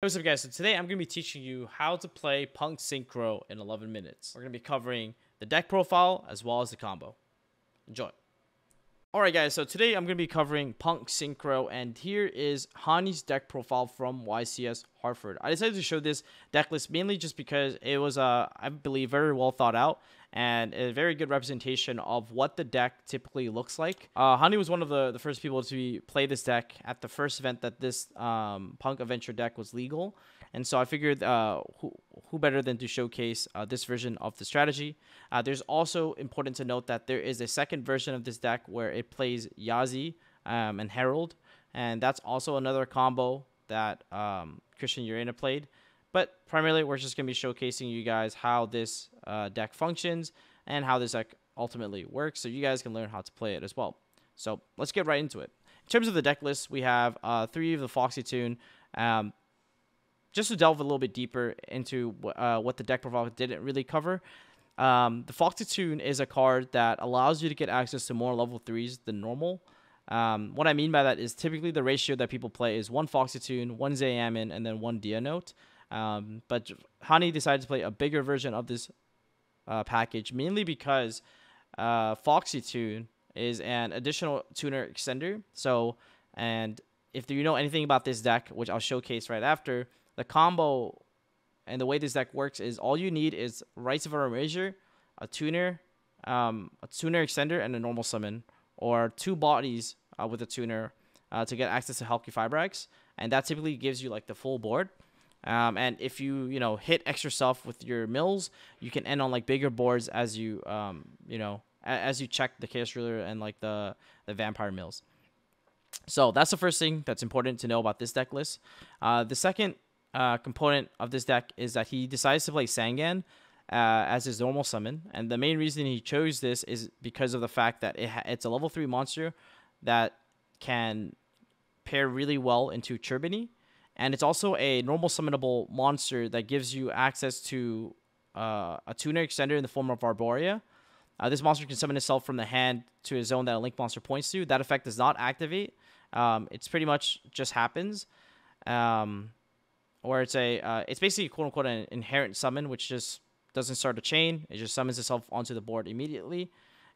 what's up guys, so today I'm going to be teaching you how to play Punk Synchro in 11 minutes. We're going to be covering the deck profile as well as the combo. Enjoy. Alright guys, so today I'm going to be covering Punk Synchro and here is Hani's deck profile from YCS Hartford. I decided to show this deck list mainly just because it was, uh, I believe, very well thought out and a very good representation of what the deck typically looks like. Uh, Hani was one of the, the first people to play this deck at the first event that this um, Punk Adventure deck was legal. And so I figured uh, who, who better than to showcase uh, this version of the strategy. Uh, there's also important to note that there is a second version of this deck where it plays Yazi um, and Herald. And that's also another combo that um, Christian Urena played. But primarily, we're just going to be showcasing you guys how this uh, deck functions and how this deck ultimately works so you guys can learn how to play it as well. So let's get right into it. In terms of the deck list, we have uh, three of the Foxy Tune. Um, just to delve a little bit deeper into uh, what the deck profile didn't really cover, um, the Foxy Tune is a card that allows you to get access to more level 3s than normal. Um, what I mean by that is typically the ratio that people play is one Foxy Tune, one Zayamin, and then one Dia Note. Um, but Hani decided to play a bigger version of this uh, package, mainly because uh, Foxy Tune is an additional tuner extender. So, and if you know anything about this deck, which I'll showcase right after, the combo and the way this deck works is all you need is Rites of Aramesir, a tuner, um, a tuner extender, and a normal summon, or two bodies uh, with a tuner uh, to get access to Halqifibrax, and that typically gives you like the full board. Um, and if you you know hit extra stuff with your mills, you can end on like bigger boards as you um, you know as you check the chaos ruler and like the the vampire mills. So that's the first thing that's important to know about this deck list. Uh, the second uh, component of this deck is that he decides to play Sangan uh, as his normal summon, and the main reason he chose this is because of the fact that it it's a level three monster that can pair really well into Cherubini and it's also a normal summonable monster that gives you access to uh, a tuner extender in the form of Arborea. Uh, this monster can summon itself from the hand to a zone that a link monster points to. That effect does not activate. Um, it's pretty much just happens. Um, or it's a uh, it's basically quote unquote an inherent summon, which just doesn't start a chain. It just summons itself onto the board immediately,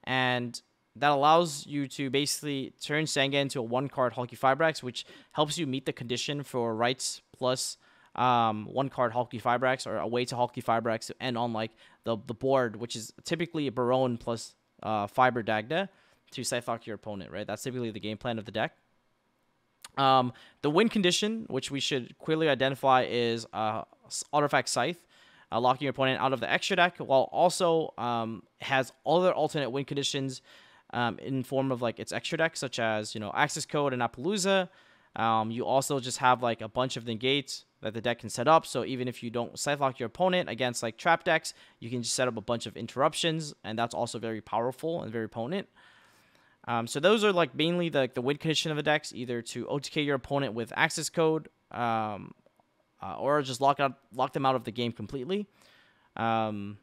and that allows you to basically turn Sanga into a one card Halqifibrax, which helps you meet the condition for rights plus um, one card Halqifibrax or a way to Halqifibrax to end on like the, the board, which is typically a Baronne plus uh, Fiber Dagda to Scythe your opponent, right? That's typically the game plan of the deck. Um, the win condition, which we should clearly identify, is uh, Artifact Scythe. Uh, locking your opponent out of the extra deck, while also um, has other alternate win conditions um, in form of like its extra deck, such as you know access code and Apollousa. Um, you also just have like a bunch of negates that the deck can set up. So even if you don't scythe lock your opponent against like trap decks, you can just set up a bunch of interruptions, and that's also very powerful and very potent. Um, so those are like mainly the the win condition of the decks, either to OTK your opponent with access code, um, uh, or just lock out lock them out of the game completely. Um,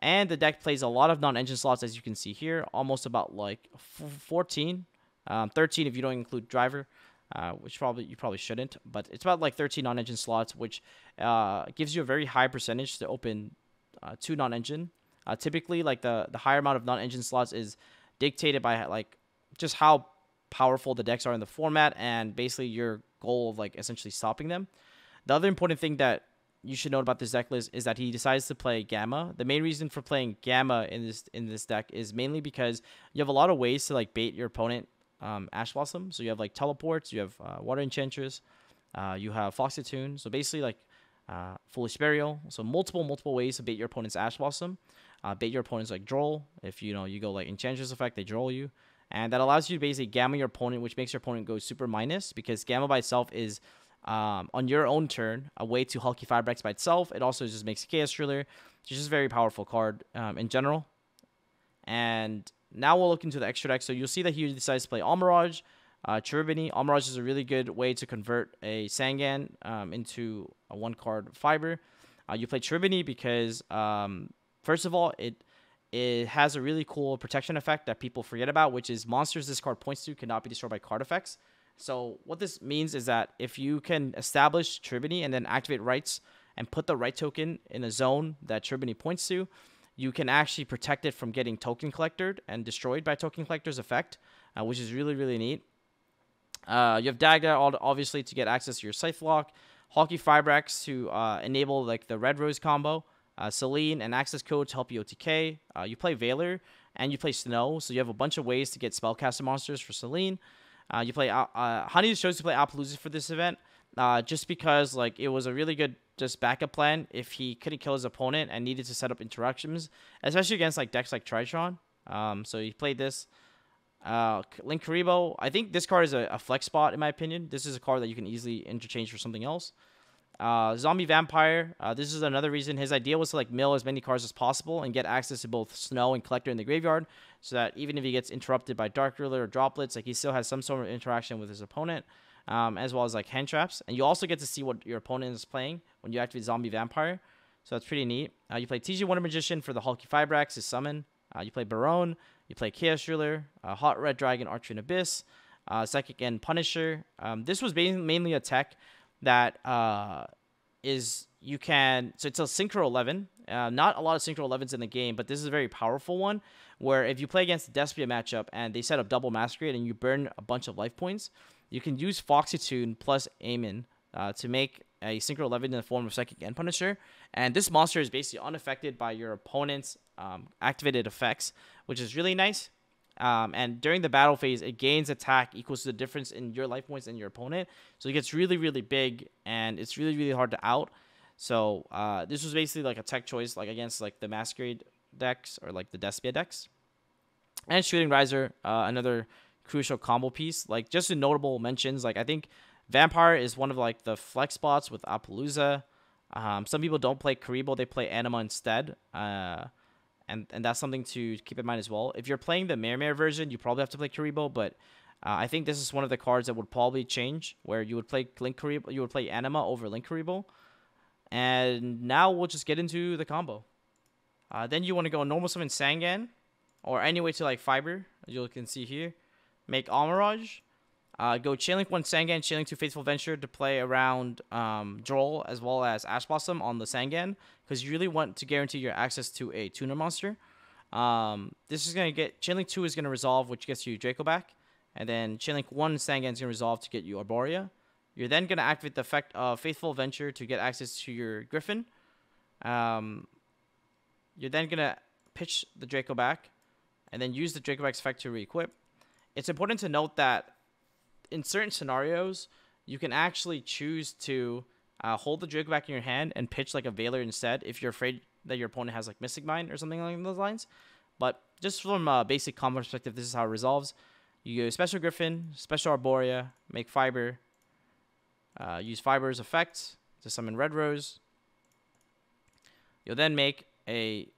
and the deck plays a lot of non-engine slots, as you can see here, almost about like 14, um, 13 if you don't include driver, uh, which probably you probably shouldn't, but it's about like 13 non-engine slots, which uh, gives you a very high percentage to open uh, two non-engine. Uh, typically, like the the higher amount of non-engine slots is dictated by like just how powerful the decks are in the format, and basically your goal of like essentially stopping them. The other important thing that you should note about this deck list is that he decides to play Gamma. The main reason for playing Gamma in this in this deck is mainly because you have a lot of ways to like bait your opponent um, Ash Blossom. So you have like teleports, you have uh, Water Enchantress, uh, you have Foxy Tune. So basically like uh, Foolish Burial. So multiple multiple ways to bait your opponent's Ash Blossom. Uh, bait your opponent's like Droll. If you know you go like Enchantress effect, they Droll you. And that allows you to basically gamma your opponent, which makes your opponent go super minus because gamma by itself is um, on your own turn, a way to Halqifibrax by itself. It also just makes a Chaos Driller. It's just a very powerful card um, in general. And now we'll look into the extra deck. So you'll see that he decides to play Almirage, uh, Cherubini. Almirage is a really good way to convert a Sangan um, into a one card fiber. Uh, you play Cherubini because, um, first of all, it it has a really cool protection effect that people forget about, which is monsters this card points to cannot be destroyed by card effects. So what this means is that if you can establish Cherubini and then activate rights and put the right token in a zone that Cherubini points to, you can actually protect it from getting token collected and destroyed by token collector's effect, uh, which is really, really neat. Uh, you have Dagda, obviously, to get access to your Scythe Lock. Halqifibrax to uh, enable like the Red Rose combo. Uh, Selene and Access Code to help you OTK. Uh, you play Veiler and you play Snow, so you have a bunch of ways to get Spellcaster monsters for Selene. Uh, you play uh, uh Hani chose to play Apollousa for this event, uh, just because like it was a really good just backup plan if he couldn't kill his opponent and needed to set up interactions, especially against like decks like Tritron. Um, so he played this. Uh, Linkuriboh, I think this card is a, a, flex spot in my opinion. This is a card that you can easily interchange for something else. Uh, Zombie Vampire, uh, this is another reason. His idea was to like mill as many cards as possible and get access to both Snow and Collector in the graveyard, so that even if he gets interrupted by Dark Ruler or Droplets, like he still has some sort of interaction with his opponent, um, as well as like hand traps. And you also get to see what your opponent is playing when you activate Zombie Vampire, so that's pretty neat. Uh, you play TG Wonder Magician for the Halqifibrax, his summon. Uh, you play Baronne, you play Chaos Ruler, uh, Hot Red Dragon, Archer Abyss, uh, Psychic End Punisher. Um, this was mainly a tech that uh, is you can so it's a synchro 11 uh, not a lot of synchro 11s in the game but this is a very powerful one where if you play against the Despia matchup and they set up double masquerade and you burn a bunch of life points you can use Foxy Tune plus Aemon uh, to make a synchro 11 in the form of psychic end punisher. And this monster is basically unaffected by your opponent's um, activated effects which is really nice um, and during the battle phase, it gains attack equals to the difference in your life points and your opponent. So it gets really, really big, and it's really, really hard to out. So uh, this was basically like a tech choice, like against like the Masquerade decks or like the Despia decks. And Shooting Riser, uh, another crucial combo piece. Like just a notable mentions, like I think Vampire is one of like the flex spots with Apollousa. Um, some people don't play Kuriboh, they play Anima instead. Uh, and and that's something to keep in mind as well. If you're playing the Mare version, you probably have to play Kuriboh, but uh, I think this is one of the cards that would probably change, where you would play Link Kuriboh, you would play Anima over Linkuriboh. And now we'll just get into the combo. Uh, then you want to go normal summon Sangan, or any way to like Fiber, as you can see here. Make Almirage. Uh, go Chainlink 1 Sangan, Chainlink 2 Fateful Adventure to play around um, Droll as well as Ash Blossom on the Sangan because you really want to guarantee your access to a tuner monster. Um, this is going to get Chainlink 2 is going to resolve, which gets you Dracoback. And then Chainlink 1 Sangan is going to resolve to get you Arborea. You're then going to activate the effect of Fateful Adventure to get access to your Griffin. Um, you're then going to pitch the Dracoback and then use the Dracoback's effect to re-equip. It's important to note that in certain scenarios, you can actually choose to uh, hold the Dracoback in your hand and pitch like a Veiler instead if you're afraid that your opponent has like Mystic Mine or something along those lines. But just from a basic combo perspective, this is how it resolves. You go Special Griffin, Special Arborea, make Fiber, uh, use Fiber's effect to summon Red Rose. You'll then make a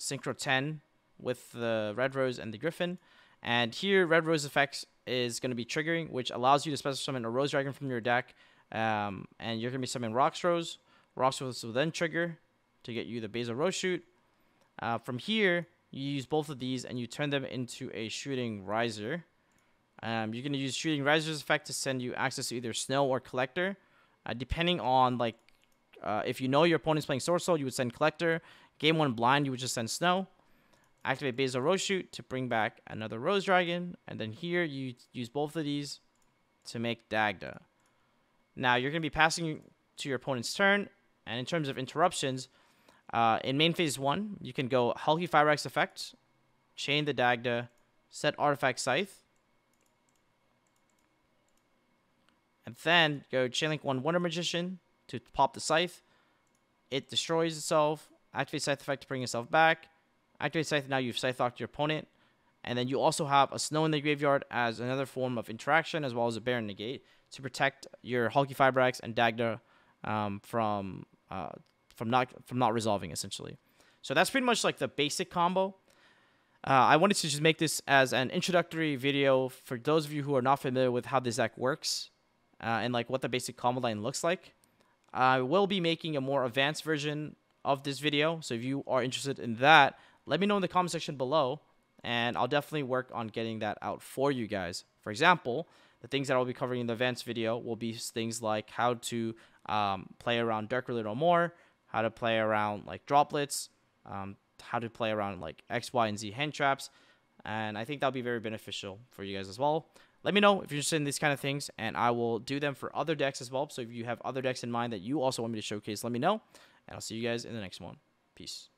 Synchro 10 with the Red Rose and the Griffin. And here, Red Rose effects is going to be triggering, which allows you to special summon a Rose Dragon from your deck. Um, and you're going to be summoning Roxrose. Roxrose will then trigger to get you the Basil Rose Shoot. Uh, from here, you use both of these and you turn them into a Shooting Riser. Um, you're going to use Shooting Riser's effect to send you access to either Snow or Collector. Uh, depending on, like, uh, if you know your opponent's playing Sword Soul, you would send Collector. Game 1 Blind, you would just send Snow activate Basil Rose Shoot to bring back another Rose Dragon, and then here you use both of these to make Dagda. Now you're going to be passing to your opponent's turn, and in terms of interruptions, uh, in main phase 1, you can go Halqifibrax effect, chain the Dagda, set Artifact Scythe, and then go Chainlink 1 Wonder Magician to pop the Scythe. It destroys itself, activate Scythe effect to bring itself back, Activate Scythe, now you've Scythe locked your opponent. And then you also have a Snow in the Graveyard as another form of interaction, as well as a Baronne Negate to protect your Halqifibrax and Dagda um, from uh, from not from not resolving essentially. So that's pretty much like the basic combo. Uh, I wanted to just make this as an introductory video for those of you who are not familiar with how this deck works uh, and like what the basic combo line looks like. I will be making a more advanced version of this video, so if you are interested in that, let me know in the comment section below, and I'll definitely work on getting that out for you guys. For example, the things that I'll be covering in the advanced video will be things like how to um, play around Dirk a Little more, how to play around like droplets, um, how to play around like X, Y, and Z hand traps. And I think that'll be very beneficial for you guys as well. Let me know if you're interested in these kind of things, and I will do them for other decks as well. So if you have other decks in mind that you also want me to showcase, let me know. And I'll see you guys in the next one. Peace.